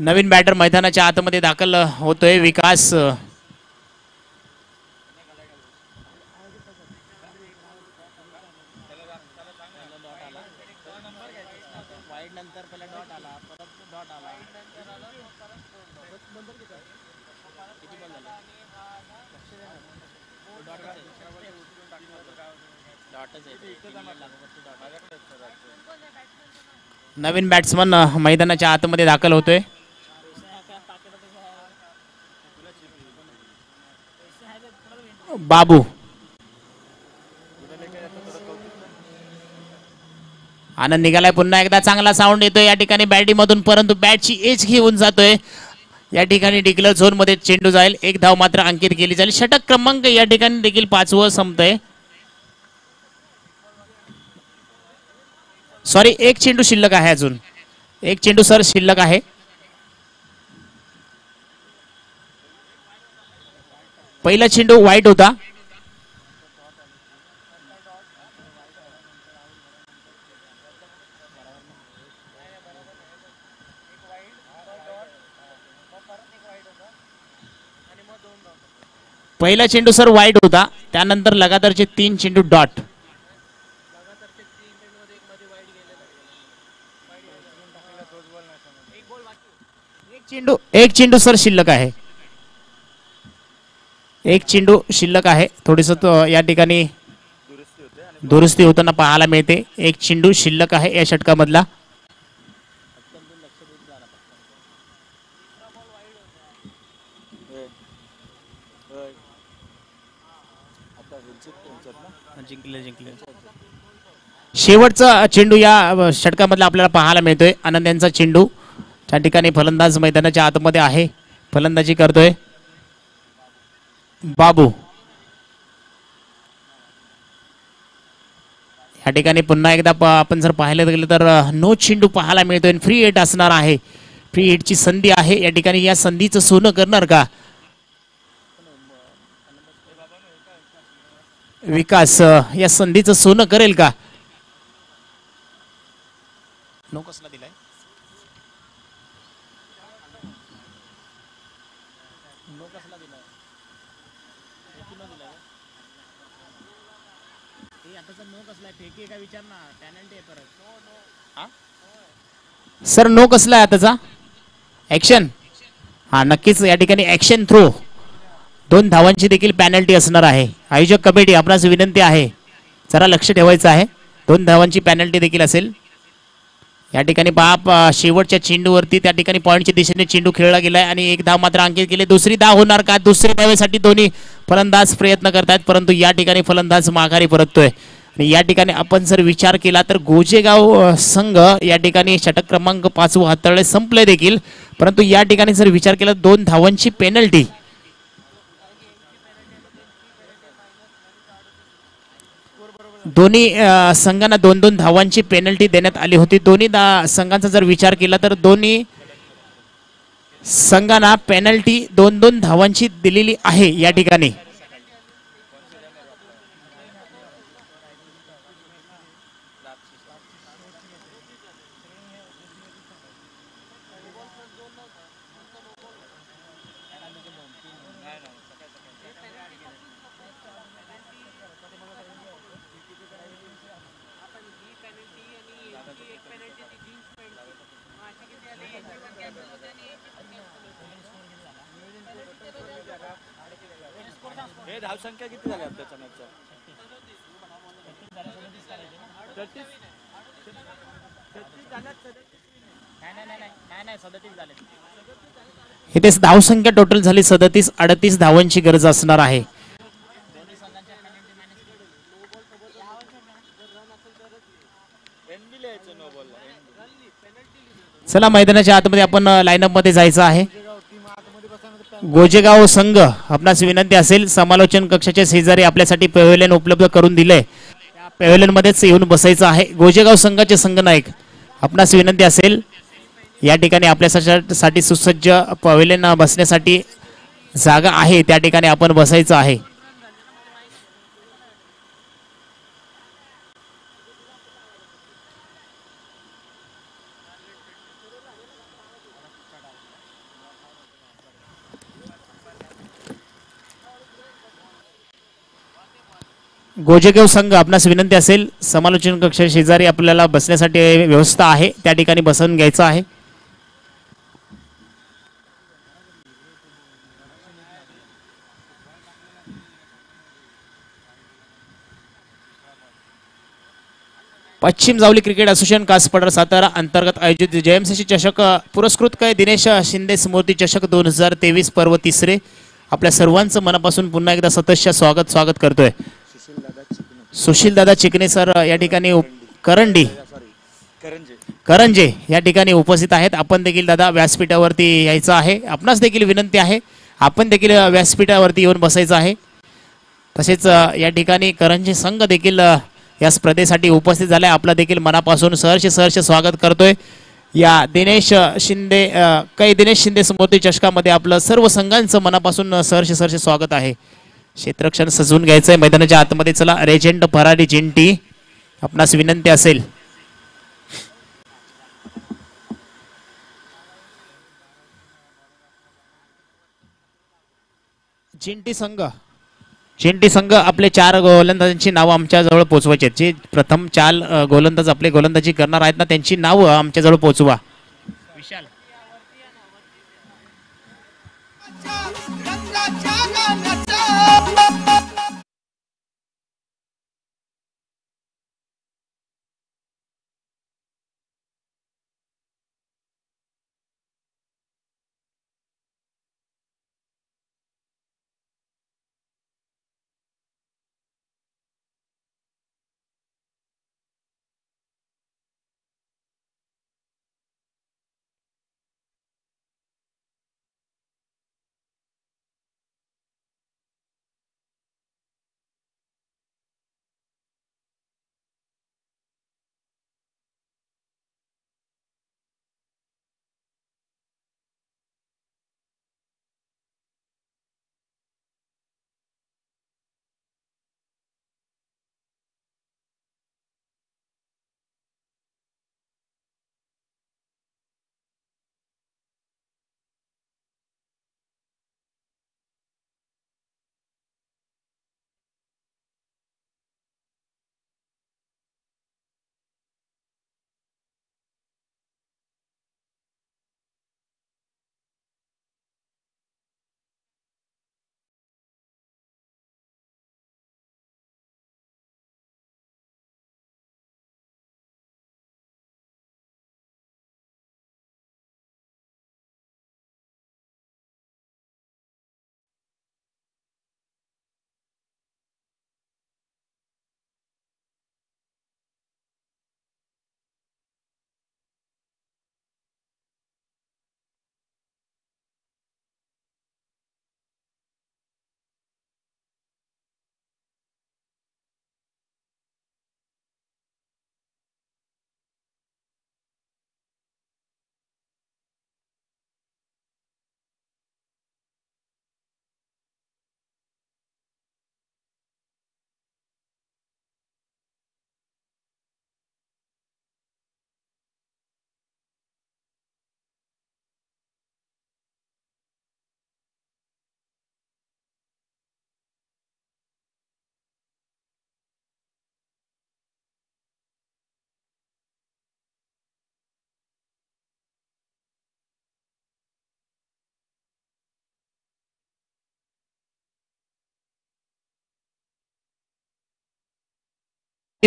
नवीन बॅटर मैदानाच्या आतमध्ये दाखल होतोय विकास नवीन बॅट्समन मैदानाच्या आतमध्ये दाखल होतोय. बाबू. आनंद निघालाय पुन्हा एकदा. चांगला साऊंड येतोय या ठिकाणी बॅटिंग मधून परंतु बॅटची एज घेऊन जातोय. या ठिकाणी डिक्लर झोनमध्ये चेंडू जाईल. एक धाव मात्र अंकित केली जाईल. षटक क्रमांक या ठिकाणी देखील पाचवं संपतंय. सॉरी एक चेंडू शिल्लक आहे अजून. एक चेंडू सर शिल्लक आहे. पहिला चेंडू वाईट होता. पहिला चेंडू सर वाईट होता. त्यानंतर लगातारचे तीन चेंडू डॉट चेंडू एक चेंडू सर शिल्लक आहे. एक चेंडू शिल्लक आहे. थोडस या ठिकाणी दुरुस्ती होताना पाहायला मिळते. एक चेंडू शिल्लक आहे या षटकामधला. जिंकले जिंकले. शेवटचा चेंडू या षटकामधला आपल्याला पाहायला मिळतोय. आनंद यांचा चेंडू. त्या ठिकाणी फलंदाज मैदानाच्या आतमध्ये आहे. फलंदाजी करतोय. बाबू. या ठिकाणी पुन्हा एकदा आपण जर पाहायला गेलं तर नो चेंडू पाहायला मिळतोय फ्री हिट असणार आहे. फ्री हिटची संधी आहे. या ठिकाणी या संधीचं सोनं करणार का? विकास या संधीचं सोनं करेल का? नो कसला दिलाय नो कसला दिलाय सर नो कसला आहे त्याचा ऍक्शन हा नक्कीच या ठिकाणी ऍक्शन थ्रो दोन धावांची देखील पॅनल्टी असणार आहे. आयोजक कमिटी आपणास विनंती आहे. जरा लक्ष ठेवायचं आहे. दोन धावांची पॅनल्टी देखील असेल. या ठिकाणी बाप शेवटच्या चेंडूवरती त्या ठिकाणी पॉईंटच्या दिशेने चेंडू खेळला गेलाय आणि एक धाव मात्र अंकित केले. दुसरी धाव होणार का? दुसऱ्या धावेसाठी दोन्ही फलंदाज प्रयत्न करतायत परंतु या ठिकाणी फलंदाज माघारी परततोय. आणि या ठिकाणी आपण जर विचार केला तर गोजेगाव संघ या ठिकाणी षटक क्रमांक पाच हाताळले संपले देखील. परंतु या ठिकाणी जर विचार केला दोन धावांची पेनल्टी दोन्ही संघांना दोन दोन धावांची पेनल्टी देण्यात आली होती. दोन्ही संघांचा जर विचार केला तर दोन्ही संघांना पेनल्टी दोन दोन धावांची दिलेली आहे या ठिकाणी. इथेच धावसंख्या टोटल झाली. सदतीस अडतीस धावांची गरज असणार आहे. चला मैदानाच्या आतमध्ये आपण लाईनअपमध्ये जायचं आहे. गोजेगाव संघ आपणास विनंती असेल समालोचन कक्षाचे शेजारी आपल्यासाठी पेव्हलियन उपलब्ध करून दिलंय. त्या मध्येच येऊन बसायचं आहे. गोजेगाव संघाचे संघनायक आपणास विनंती असेल या ठिकाणी आपल्यासाठी सुसज्ज पवेलेन बसण्यासाठी जागा आहे त्या ठिकाणी आपण बसायचं आहे. गोजेगाव संघ आपणास विनंती असेल समालोचन कक्ष शेजारी आपल्याला बसण्यासाठी व्यवस्था आहे त्या ठिकाणी बसवून घ्यायचं आहे. पश्चिम जावली क्रिकेट असोसिएशन कासपडर सातारा अंतर्गत आयोजित जयमसीसी चषक पुरस्कृत काय? दिनेश शिंदे स्मृती चषक दोन हजार तेवीस पर्व तिसरे. आपल्या सर्वांचं मनापासून पुन्हा एकदा सतस्य स्वागत स्वागत करतोय. सुशील दादा चिकणे सर या ठिकाणी करंडी. करंजे करंजे या ठिकाणी उपस्थित आहेत. आपण देखील दादा व्यासपीठावरती यायचं आहे. आपणास देखील विनंती आहे. आपण देखील व्यासपीठावरती येऊन बसायचं आहे. तसेच या ठिकाणी करंजे संघ देखील या स्पर्धेसाठी उपस्थित झालाय. आपला देखील मनापासून सहर्ष सहर्ष स्वागत करतोय. या दिनेश शिंदे काही दिनेश शिंदे स्मृती चषकामध्ये आपलं सर्व संघांचं मनापासून सहर्ष सहर्ष स्वागत आहे. क्षेत्रक्षण सजवून घ्यायचंय. मैदानाच्या आतमध्ये चला. रेजेंट फरारी जिंटी. आपणास विनंती असेल. जिंटी संघ. चेंटी संघ आपले चार गोलंदाजांची नावं आमच्याजवळ पोचवायची आहेत. जे प्रथम चार गोलंदाज आपले गोलंदाजी करणार आहेत ना त्यांची नावं आमच्याजवळ पोचवा. विशाल.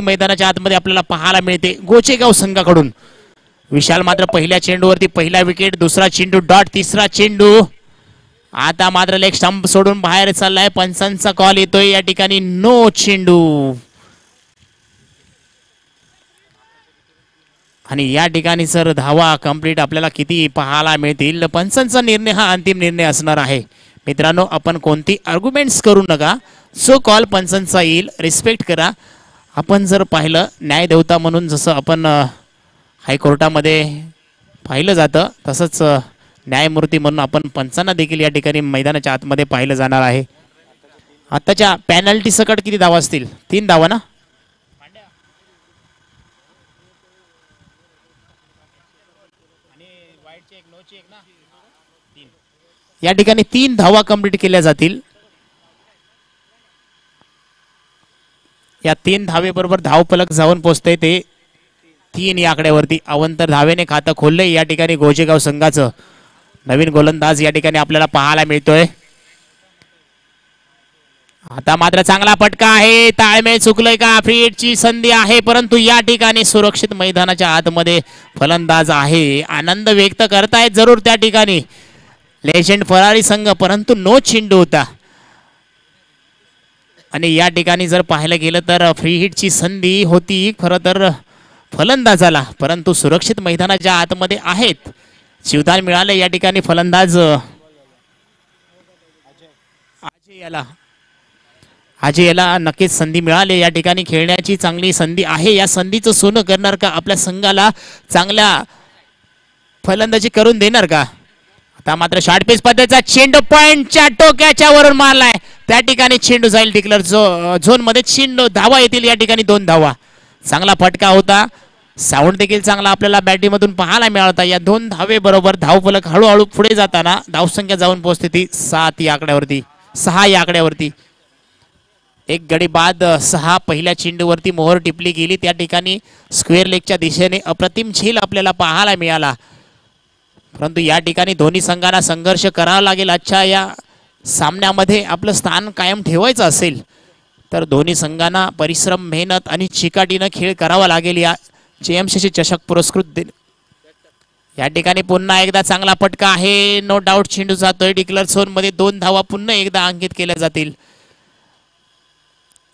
मैदानाच्या आतमध्ये आपल्याला पाहायला मिळते. गोचेगाव संघाकडून. विशाल मात्र पहिल्या चेंडूवरती पहिला विकेट दुसरा चेंडू डॉट तिसरा चेंडू. आता मात्र लेग स्टंप सोडून बाहेर चाललाय. पंचांचा कॉल येतोय. या ठिकाणी नो चेंडू. आणि या ठिकाणी सर धावा कंप्लीट आपल्याला किती पाहायला मिळतील? पंचांचा निर्णय हा अंतिम निर्णय असणार आहे. मित्रांनो आपण कोणती आर्ग्युमेंट्स करू नका. सो कॉल पंचांचा येईल. रिस्पेक्ट करा. आपण जर पाहिलं न्यायदेवता म्हणून जसं आपण हायकोर्टामध्ये पाहिलं जातं तसंच न्यायमूर्ती म्हणून आपण पंचांना देखील या ठिकाणी मैदानाच्या आतमध्ये पाहिलं जाणार आहे. आत्ताच्या पॅनल्टी सकट किती धावा असतील? तीन धावा ना? या ठिकाणी तीन धावा कंप्लीट केल्या जातील. या तीन धावेबरोबर धावफलक जाऊन पोचते ते. तीन या आकड्यावरती. अवंतर धावेने खातं खोललंय. या ठिकाणी गोजेगाव संघाचं नवीन गोलंदाज या ठिकाणी आपल्याला पाहायला मिळतोय. आता मात्र चांगला फटका आहे. ताळमेळ चुकलोय का? फ्रीची संधी आहे परंतु या ठिकाणी सुरक्षित मैदानाच्या आतमध्ये फलंदाज आहे. आनंद व्यक्त करतायत जरूर त्या ठिकाणी. लेजंड फरारी संघ परंतु नो चेंडू होता. आणि या ठिकाणी जर पाहायला गेलं तर फ्री हिटची संधी होती. खरं तर फलंदाजाला परंतु सुरक्षित मैदानाच्या आतमध्ये आहेत जीवदान मिळाले. या ठिकाणी फलंदाज अजय याला अजय याला नक्कीच संधी मिळाली. या ठिकाणी खेळण्याची चांगली संधी आहे. या संधीचं सोनं करणार का आपल्या संघाला चांगल्या फलंदाजी करून देणार का? आता मात्र शॉर्ट पीस पद्धतीचा चेंडू पॉइंटच्या टोक्याच्या वरून मारलाय. त्या ठिकाणी चेंडू जाईल डिक्लर झो झोनमध्ये चेंडू धावा येतील या ठिकाणी दोन धावा. चांगला फटका होता. साऊंड देखील चांगला आपल्याला बॅटिंग पाहायला मिळाला या दोन धावे बरोबर धावफलक हळूहळू पुढे जाताना धावसंख्या जाऊन पोहोचते ती सात या आकड्यावरती सहा या आकड्यावरती. एक गडी बाद सहा पहिल्या चेंडूवरती मोहर टिपली गेली. त्या ठिकाणी स्क्वेअर लेगच्या दिशेने अप्रतिम झेल आपल्याला पाहायला मिळाला. परंतु या ठिकाणी दोन्ही संघांना संघर्ष करावा लागेल. आजच्या या सामन्यामध्ये आपलं स्थान कायम ठेवायचं असेल तर दोन्ही संघांना परिश्रम मेहनत आणि चिकाटीनं खेळ करावा लागेल या जे एम सी चषक पुरस्कृत दिन. या ठिकाणी पुन्हा एकदा चांगला फटका आहे. नो डाऊट चेंडू जातोय डिक्लर झोनमध्ये दोन धावा पुन्हा एकदा अंकित केल्या जातील.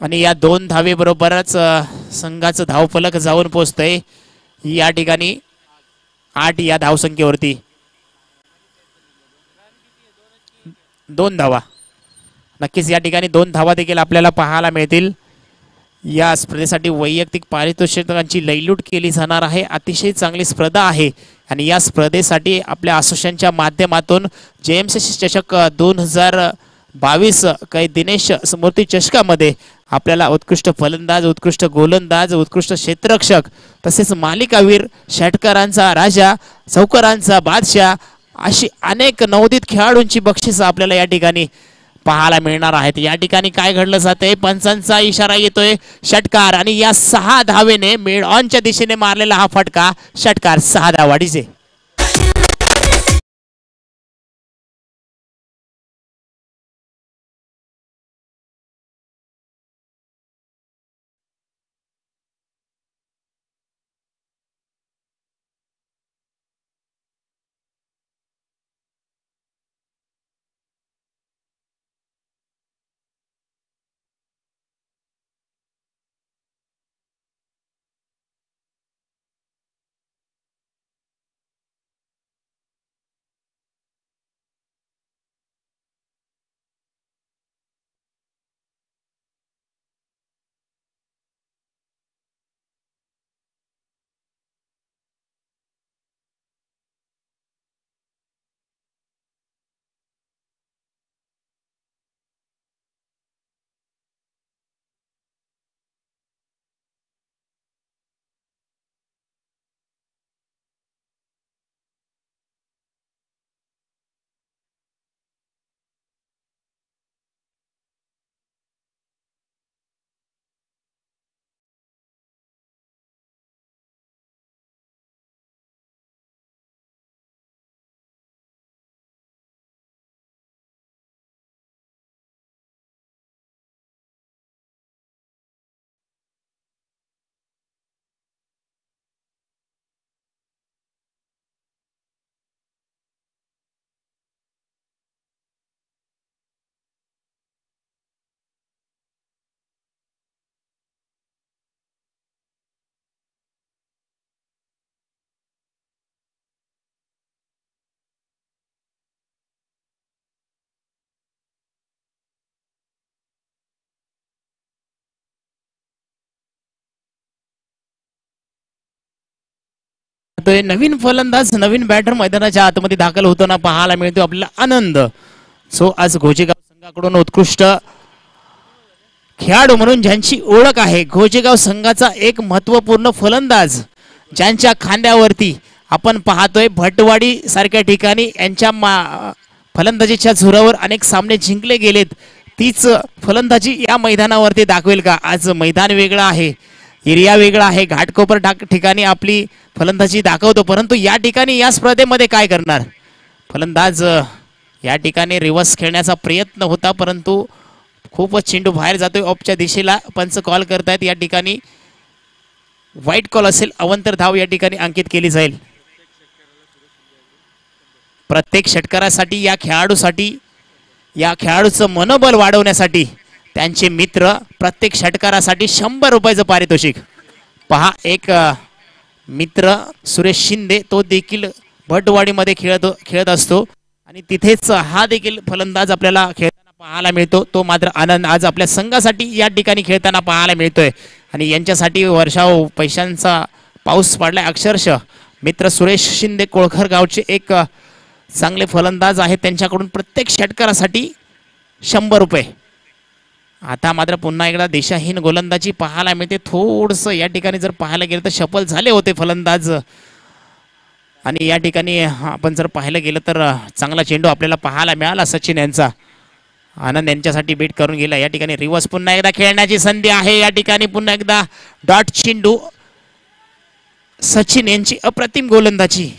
आणि या दोन धावेबरोबरच संघाचं धावफलक जाऊन पोचतंय. या ठिकाणी आठ या धावसंख्येवरती. दोन धावा. नक्कीच या ठिकाणी दोन धावा देखील आपल्याला पाहायला मिळतील. या स्पर्धेसाठी वैयक्तिक पारितोषिकांची लैलूट केली जाणार आहे. अतिशय चांगली स्पर्धा आहे. आणि या स्पर्धेसाठी आपल्या असोसिएशनच्या माध्यमातून जे एम सी चषक दोन हजार बावीस काही दिनेश स्मृती चषकामध्ये आपल्याला उत्कृष्ट फलंदाज उत्कृष्ट गोलंदाज उत्कृष्ट क्षेत्ररक्षक तसेच मालिकावीर षटकारांचा राजा चौकरांचा बादशाह अशी अनेक नवोदित खेळाडूंची बक्षिसं आपल्याला या ठिकाणी पाहायला मिळणार आहेत. या ठिकाणी काय घडलं जाते पंचांचा इशारा येतोय. षटकार आणि या सहा धावेने मेड ऑनच्या दिशेने मारलेला हा फटका षटकार सहा धावाडीचे डीजे नवीन फलंदाज नवीन बॅटर मैदानाच्या आतमध्ये दाखल होताना पाहायला मिळतो आपल्याला आनंद. सो आज घोजेगाव संघाकडून उत्कृष्ट खेळाडू म्हणून ज्यांची ओळख आहे घोजेगाव संघाचा एक महत्त्वपूर्ण फलंदाज ज्यांच्या खांद्यावरती आपण पाहतोय भटवाडी सारख्या ठिकाणी यांच्या मा फलंदाजीच्या झुरावर अनेक सामने जिंकले गेलेत. तीच फलंदाजी या मैदानावरती दाखवेल का? आज मैदान वेगळं आहे. एरिया वेगळा आहे घाटकोपर ठिकाणी आपली फलंदाजी दाखवतो परंतु या ठिकाणी या स्पर्धेमध्ये काय करणार? फलंदाज या ठिकाणी रिव्हर्स खेळण्याचा प्रयत्न होता परंतु खूपच चेंडू बाहेर जातोय. ऑपच्या दिशेला पंच कॉल करतायत या ठिकाणी. वाईट कॉल असेल अवंतर धाव या ठिकाणी अंकित केली जाईल. प्रत्येक षटकारासाठी या खेळाडूसाठी या खेळाडूचं मनोबल वाढवण्यासाठी त्यांचे मित्र प्रत्येक षटकारासाठी शंभर रुपयाचं पारितोषिक. पहा एक मित्र सुरेश शिंदे तो देखील भटवाडीमध्ये खेळत खेळत असतो. आणि तिथेच हा देखील फलंदाज आपल्याला खेळताना पाहायला मिळतो. तो मात्र आनंद आज आपल्या संघासाठी या ठिकाणी खेळताना पाहायला मिळतोय. आणि यांच्यासाठी वर्षाव पैशांचा पाऊस पडलाय. अक्षरशः मित्र सुरेश शिंदे कोळखर गावचे एक चांगले फलंदाज आहेत. त्यांच्याकडून प्रत्येक षटकारासाठी शंभर रुपये. आता मात्र पुन्हा एकदा दिशाहीन गोलंदाजी पाहायला मिळते. थोडंसं या ठिकाणी जर पाहायला गेलं तर सफल झाले होते फलंदाज. आणि या ठिकाणी आपण जर पाहायला गेलं तर चांगला चेंडू आपल्याला पाहायला मिळाला सचिन यांचा. आनंद यांच्यासाठी बीट करून गेला. या ठिकाणी रिवर्स पुन्हा एकदा खेळण्याची संधी आहे. या ठिकाणी पुन्हा एकदा डॉट चेंडू. सचिन यांची अप्रतिम गोलंदाजी.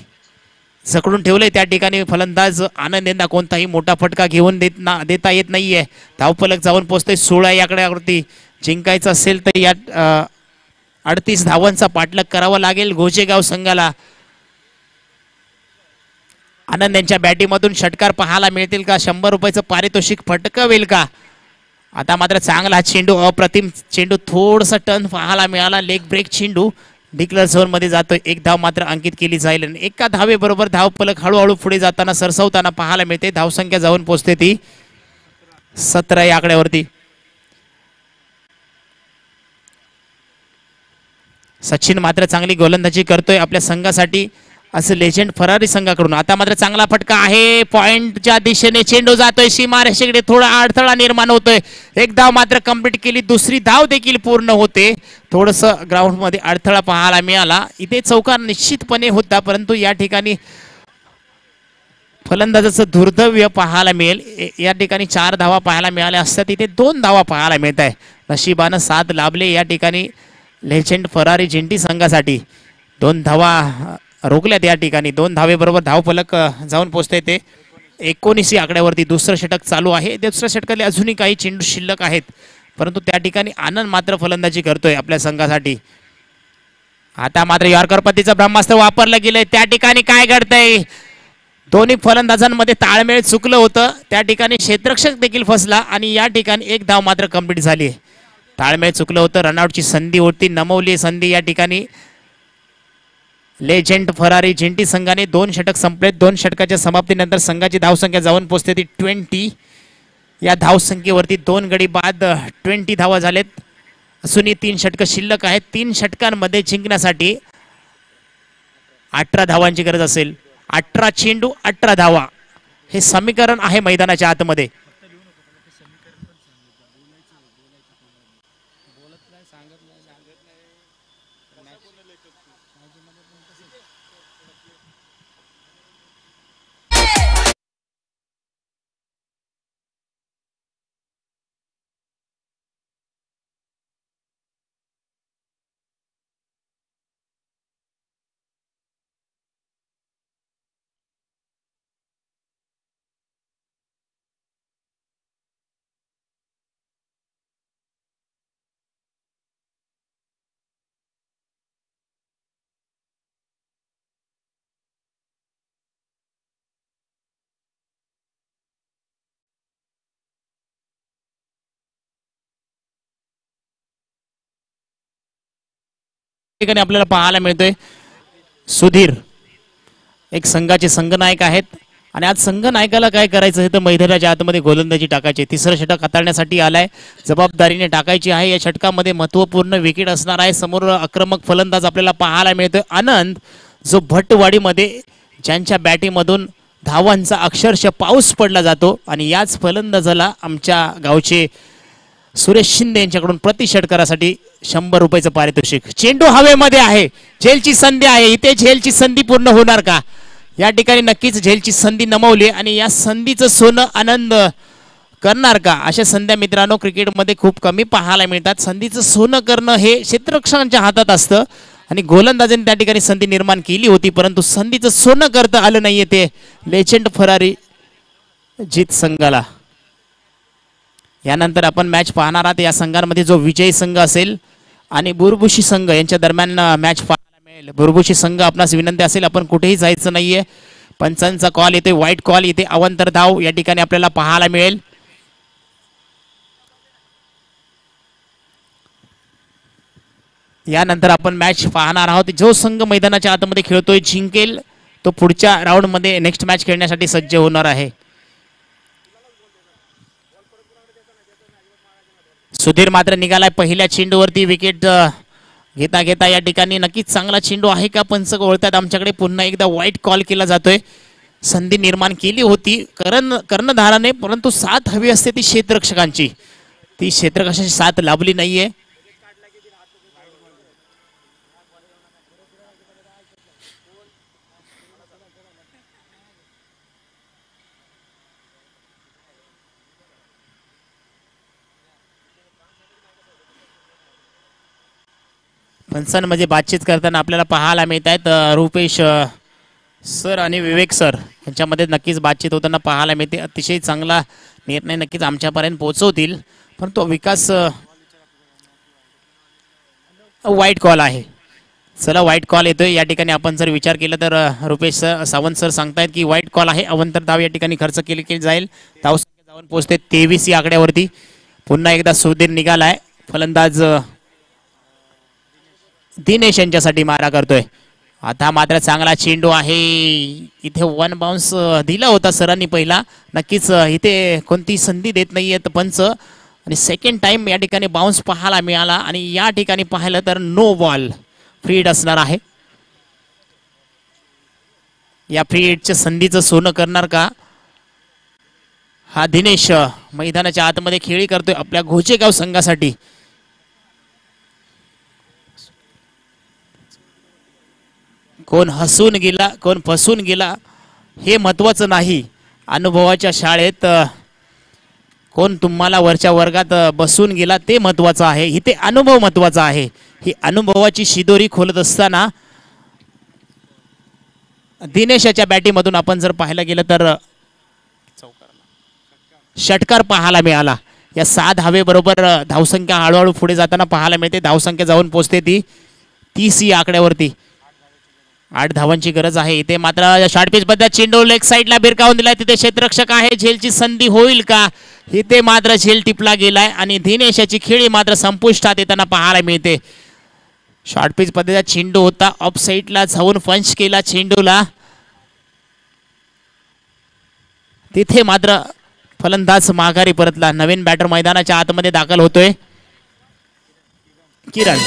जकडून ठेवलंय त्या ठिकाणी. फलंदाज आनंद कोणताही मोठा फटका घेऊन देत ना देता येत नाहीये. धावफलक जाऊन पोहोचतोय सोळा याकड्यावरती. जिंकायचं असेल तर या अडतीस धावांचा पाठलाग करावा लागेल घोजेगाव संघाला. आनंद यांच्या बॅटीमधून षटकार पाहायला मिळतील का? शंभर रुपयाचं पारितोषिक फटकवेल का? आता मात्र चांगला चेंडू अप्रतिम चेंडू थोडसा टर्न पाहायला मिळाला. लेग ब्रेक चेंडू डिक्लर झोनमध्ये जातोय. एक धाव मात्र अंकित केली जाईल आणि एका धावेबरोबर धाव पलक हळूहळू पुढे जाताना सरसवताना पाहायला मिळते. धावसंख्या जाऊन पोहोचते ती सतरा या आकड्यावरती. सचिन मात्र चांगली गोलंदाजी करतोय. आपल्या संघासाठी असं लेजंड फरारी संघाकडून. आता मात्र चांगला फटका आहे. पॉइंटच्या दिशेने चेंडू जातोय सीमारेषेकडे थोडा अडथळा निर्माण होतोय. एक धाव मात्र कंप्लीट केली दुसरी धाव देखील पूर्ण होते. थोडस ग्राउंडमध्ये अडथळा पाहायला मिळाला. इथे चौकार निश्चितपणे होता परंतु या ठिकाणी फलंदाजाचं दुर्दैव्य पाहायला मिळेल. ए- या ठिकाणी चार धावा पाहायला मिळाल्या असतात. इथे दोन धावा पाहायला मिळत आहे. नशिबानं साथ लाभले. या ठिकाणी लेजंड फरारी झेंडी संघासाठी दोन धावा रोखल्यात या ठिकाणी. दोन धावेबरोबर धावफलक जाऊन पोचते ते. एकोणीसशे आकड्यावरती दुसरं षटक चालू आहे. दुसऱ्या षटकाला अजूनही काही चेंडू शिल्लक आहेत. परंतु त्या ठिकाणी आनंद मात्र फलंदाजी करतोय आपल्या संघासाठी. आता मात्र यॉर्कर पद्धतीचं ब्रह्मास्त्र वापरलं गेलंय. त्या ठिकाणी काय घडतंय? दोन्ही फलंदाजांमध्ये ताळमेळ चुकलं होतं. त्या ठिकाणी क्षेत्रक्षक देखील फसला आणि या ठिकाणी एक धाव मात्र कंप्लीट झाली. ताळमेळ चुकलं होतं. रनआउटची संधी होती. नमवली संधी या ठिकाणी. लेजेंड फरारी झेंटी संघाने दोन षटक संपलेत दोन षटकाच्या समाप्तीनंतर संघाची धावसंख्या जाऊन पोचते ती ट्वेंटी. या धावसंख्येवरती दोन गडी बाद ट्वेंटी धावा झालेत. असूनही तीन षटकं शिल्लक आहेत. तीन षटकांमध्ये जिंकण्यासाठी अठरा धावांची गरज असेल. अठरा चेंडू अठरा धावा. हे समीकरण आहे मैदानाच्या आतमध्ये. ठिकाणी आपल्याला पाहायला मिळतोय. सुधीर एक संघाचे संघनायक आहेत. आणि आज संघनायकाला काय करायचं तर मैदानाच्या आतमध्ये गोलंदाजी टाकायची. तिसरं षटक हाताळण्यासाठी आलाय. जबाबदारीने टाकायची आहे. या षटकामध्ये महत्त्वपूर्ण विकेट असणार आहे. समोर आक्रमक फलंदाज आपल्याला पाहायला मिळतोय. आनंद जो भट्टवाडीमध्ये ज्यांच्या बॅटीमधून धावांचा अक्षरशः पाऊस पडला जातो. आणि याच फलंदाजाला आमच्या गावचे सुरेश शिंदे यांच्याकडून प्रति षटकारासाठी शंभर रुपयाचं पारितोषिक. चेंडू हवेमध्ये आहे. झेलची संधी आहे. इथे झेलची संधी पूर्ण होणार का? या ठिकाणी नक्कीच झेलची संधी नमवली आणि या संधीचं सोनं आनंद करणार का? अशा संध्या मित्रांनो क्रिकेटमध्ये खूप कमी पाहायला मिळतात. संधीचं सोनं करणं हे क्षेत्ररक्षकांच्या हातात असतं आणि गोलंदाजांनी त्या ठिकाणी संधी निर्माण केली होती परंतु संधीचं सोनं करता आलं नाहीये ते. लेजेंड फरारी जीत संघाला. यानंतर आपण मॅच पाहणार आहात. या संघांमध्ये जो विजयी संघ असेल आणि बुरबुशी संघ यांच्या दरम्यान मॅच पाहायला मिळेल. बुरबुशी संघ आपणास विनंती असेल आपण कुठेही जायचं नाहीये. पंचांचा कॉल येते वाईट कॉल येते. अवंतर धाव या ठिकाणी आपल्याला पाहायला मिळेल. यानंतर आपण मॅच पाहणार आहोत. जो संघ मैदानाच्या आतमध्ये खेळतोय जिंकेल तो पुढच्या राऊंडमध्ये नेक्स्ट मॅच खेळण्यासाठी सज्ज होणार आहे. सुधीर मात्र निघालाय पहिल्या चेंडूवरती. विकेट घेता घेता या ठिकाणी नक्कीच चांगला चेंडू आहे का? पंच ओळतात आमच्याकडे पुन्हा एकदा वाईट कॉल केला जातोय. संधी निर्माण केली होती. करण कर्णधाराने परंतु साथ हवी असते ती क्षेत्ररक्षकांची. ती क्षेत्ररक्षकांची साथ लाभली नाहीये. पंचांमध्ये म्हणजे बातचीत करताना आपल्याला पाहायला मिळत आहेत रुपेश सर आणि विवेक सर. यांच्यामध्ये नक्कीच बातचीत होताना पाहायला मिळते. अतिशय चांगला निर्णय नक्कीच आमच्यापर्यंत पोहोचवतील. परंतु विकास वाईट कॉल आहे. चला वाईट कॉल येतोय. या ठिकाणी आपण जर विचार केला तर रुपेश सर सावंत सर सांगतायत की वाईट कॉल आहे. अवंतर धाव या ठिकाणी खर्च केली केली जाईल. धाव संख्या जाऊन पोहोचते तेवीस या आकड्यावरती. पुन्हा एकदा सुधीर निघाला आहे फलंदाज दिनेश यांच्यासाठी मारा करतोय. आता मात्र चांगला चेंडू आहे. इथे वन बाउन्स दिला होता सरांनी पहिला. नक्कीच इथे कोणती संधी देत नाही आहेत पंच. आणि सेकंड टाइम या ठिकाणी बाउन्स पाहायला मिळाला. आणि या ठिकाणी पाहिलं तर नो बॉल फ्रीड असणार आहे. या फ्रीडच्या संधीचं सोनं करणार का? हा दिनेश मैदानाच्या आतमध्ये खेळी करतोय आपल्या घोचेगाव संघासाठी. कोण हसून गेला कोण फसून गेला हे महत्त्वाचं नाही. अनुभवाच्या शाळेत कोण तुम्हाला वरच्या वर्गात बसून गेला ते महत्त्वाचं आहे. इथे अनुभव महत्त्वाचा आहे. ही अनुभवाची शिदोरी खोलत असताना दिनेशाच्या बॅटीमधून आपण जर पाहायला गेलं तर षटकार पाहायला मिळाला. या सात हवेबरोबर धावसंख्या हळूहळू पुढे जाताना पाहायला मिळते. धावसंख्या जाऊन पोचते ती. तीस या आकड्यावरती. आठ धावांची गरज आहे. इथे मात्र शॉर्टपिच बद्दल चेंडू लेग साईडला बिरकावून दिलाय. तिथे क्षेत्ररक्षक आहे. झेलची संधी होईल का? इथे मात्र झेल टिपला गेलाय आणि दिनेशाची खेळी मात्र संपुष्टात येताना पाहायला मिळते. शॉर्टपिच पद्धतीचा चेंडू होता. ऑफ साईडला जाऊन पंच केला चेंडूला. तिथे मात्र फलंदाज माघारी परतला. नवीन बॅटर मैदानाच्या आतमध्ये दाखल होतोय. किरण.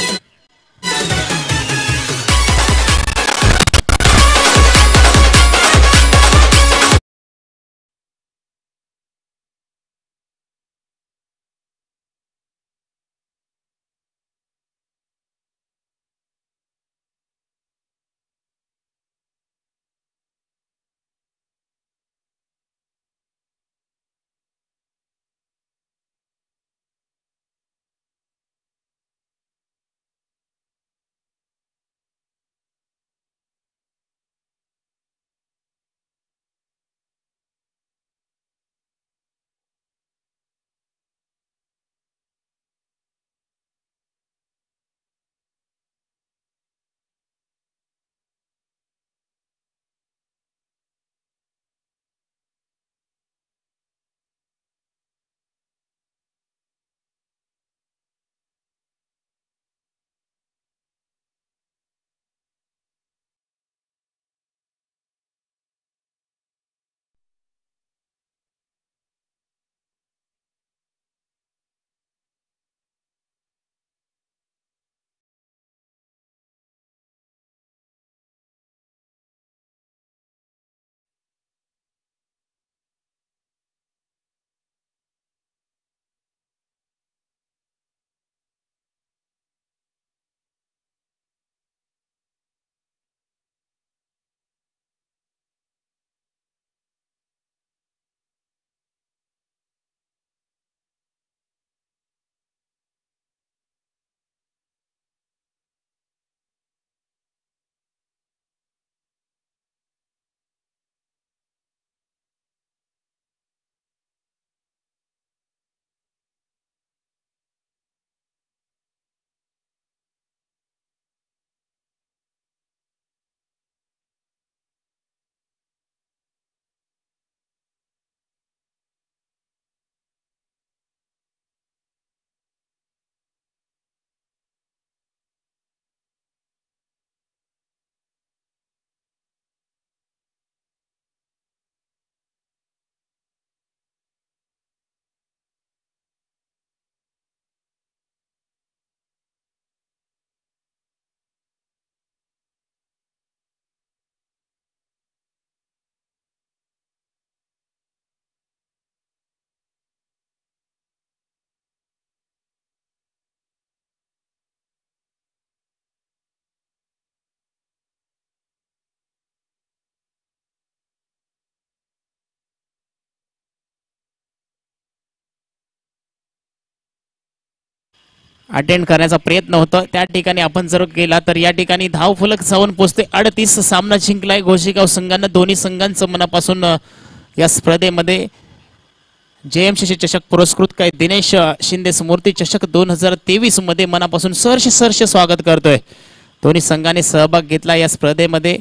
अटेंड करण्याचा प्रयत्न होता. त्या ठिकाणी आपण जर गेला तर या ठिकाणी धाव फलक जाऊन पोचते. अडतीस सामना जिंकलाय घोशीगाव संघानं. दोन्ही संघांचं मनापासून या स्पर्धेमध्ये जे एम सी चषक पुरस्कृत काय दिनेश शिंदे स्मृती चषक दोन हजार तेवीसमध्ये मनापासून सहर्ष सहर्ष स्वागत करतोय. दोन्ही संघाने सहभाग घेतला या स्पर्धेमध्ये.